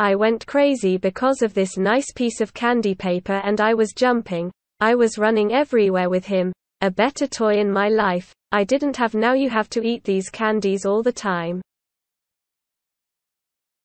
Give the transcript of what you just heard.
I went crazy because of this nice piece of candy paper and I was jumping. I was running everywhere with him. A better toy in my life. I didn't have now you have to eat these candies all the time.